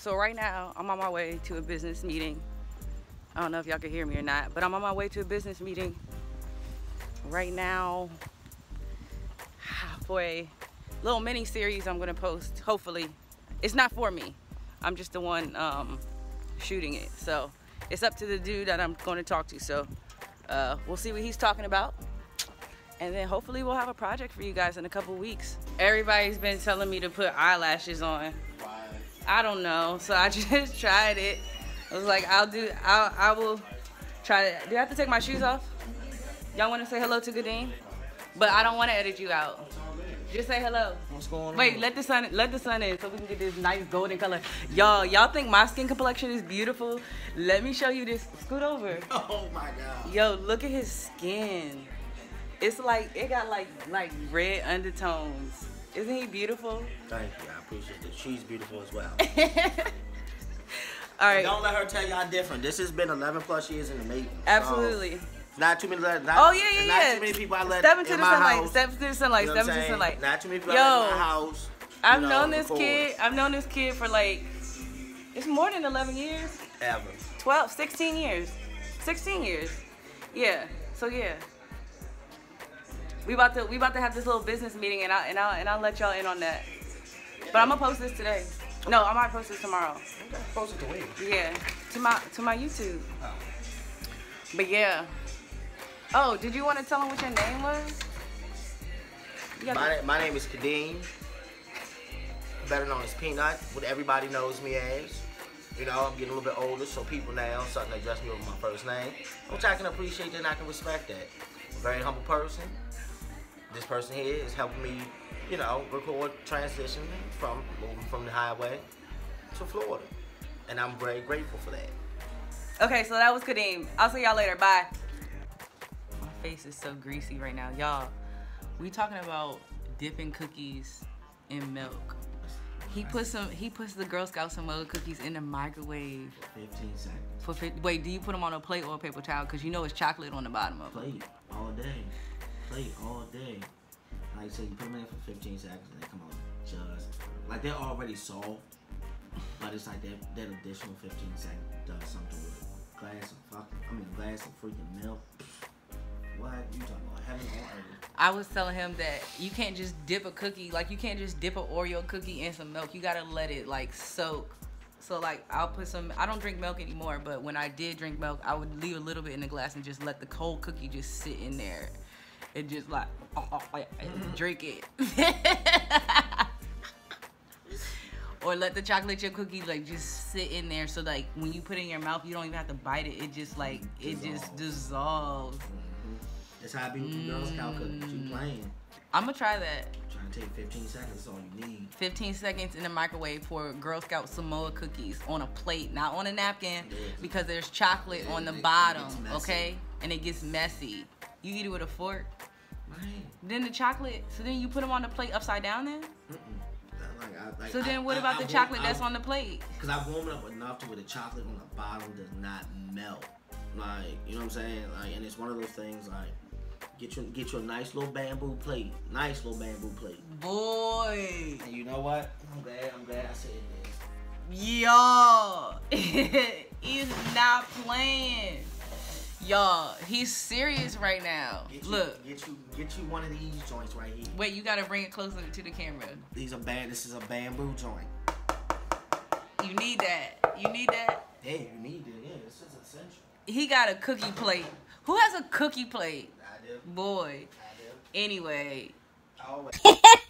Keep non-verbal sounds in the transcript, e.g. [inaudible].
So right now, I'm on my way to a business meeting. I don't know if y'all can hear me or not, but I'm on my way to a business meeting right now [sighs] for a little mini series I'm gonna post. Hopefully, it's not for me. I'm just the one um, shooting it. So it's up to the dude that I'm going to talk to. So uh, we'll see what he's talking about. And then hopefully we'll have a project for you guys in a couple weeks. Everybody's been telling me to put eyelashes on. I don't know. So I [laughs] just tried it. I was like, I'll do, I'll, I will try to, do I have to take my shoes off? Y'all want to say hello to Kadeem? But I don't want to edit you out. Just say hello. What's going on? Wait, let the sun let the sun in so we can get this nice golden color. Y'all, y'all think my skin complexion is beautiful? Let me show you this. Scoot over. [laughs] Oh my god. Yo, look at his skin. It's like it got like like red undertones. Isn't he beautiful? Thank you. I appreciate that. She's beautiful as well. [laughs] All right. Don't let her tell y'all different. This has been 11 plus years in the making. so Absolutely. not too many. Not, Oh yeah, there's yeah, Not yeah. too many people I let Step into in the my sunlight. house. Step into the sunlight. You know Step into the sunlight. Not too many people Yo, I let in my house. I've know, known this before. kid. I've known this kid for like it's more than 11 years. Ever. 12, 16 years. 16 years. Yeah. So yeah. We about to we about to have this little business meeting and I and I'll and I'll let y'all in on that. But I'm gonna post this today. No, I might post this tomorrow. Okay, post it to wait. Yeah. To my to my YouTube. Oh. But yeah. Oh, did you want to tell them what your name was? You My, my name is Kadeem, better known as Peanut, what everybody knows me as. You know, I'm getting a little bit older, so people now starting to address me with my first name, which I can appreciate and I can respect that. I'm a very humble person. This person here is helping me, you know, record transition from moving from the highway to Florida. And I'm very grateful for that. Okay, so that was Kadeem. I'll see y'all later. Bye. My face is so greasy right now. Y'all, we talking about dipping cookies in milk. He puts some he puts the Girl Scout's Scout Samoa cookies in the microwave 15 seconds. for 50, wait, do you put them on a plate or a paper towel cuz you know it's chocolate on the bottom of it. Play it all day. All day. Like I said, you put them in for 15 seconds and they come out just like they're already soft, but it's like that that additional 15 seconds does something with it. Glass of fucking, I mean, glass of freaking milk. What you talking about? Heaven on earth. I was telling him that you can't just dip a cookie, like you can't just dip an Oreo cookie in some milk. You gotta let it like soak. So like I'll put some. I don't drink milk anymore, but when I did drink milk, I would leave a little bit in the glass and just let the cold cookie just sit in there, and just like oh, oh, oh, and drink it. [laughs] or let the chocolate chip cookie like just sit in there, so like when you put it in your mouth, you don't even have to bite it. It just like it just dissolves. That's how I be with the Girl Scout cookies. Mm. You playing. I'm gonna try that. Trying to take 15 seconds, that's all you need. 15 seconds in the microwave for Girl Scout Samoa cookies on a plate, not on a napkin, because there's chocolate Yeah, on the it- it bottom, messy. okay? And it gets messy. You eat it with a fork. Man. Then the chocolate, so then you put them on the plate upside down then? Mm-mm. Like, I, like, So then what I- about I the chocolate that's on the plate? Cause I warm it up enough to where the chocolate on the bottom does not melt. Like, you know what I'm saying? Like, and it's one of those things like get you get you a nice little bamboo plate, nice little bamboo plate. Boy, And you know what? I'm glad. I'm glad I said this. y'all, he's [laughs] not playing. Y'all, he's serious right now. Get you, Look, get you get you one of these joints right here. wait, you gotta bring it closer to the camera. These are bad. This is a bamboo joint. You need that. You need that. Yeah, you need it. Yeah, this is essential. He got a cookie plate. Who has a cookie plate? I do. Boy. I do. Anyway. Always. [laughs]